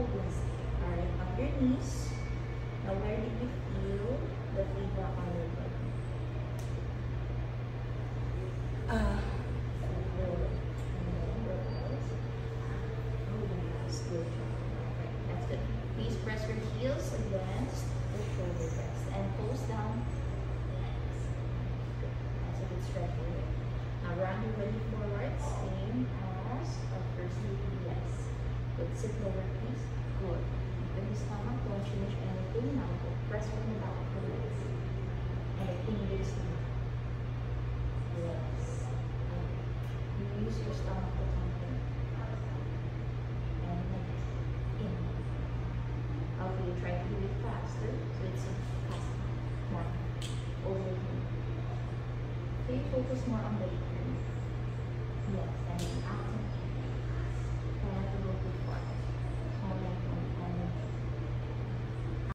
inside. Alright, up your knees. Now where did you feel the on your butt? Uh. Please press your heels against Good. Sit lower, please. Good. Open the stomach. Don't change anything. Now go press on the back of the legs. The fingers down. Yes. You use your stomach to conquer. And next, in. Okay, you try to do it faster, so it's a fast. One. Over here. Okay, focus more on the. Yes,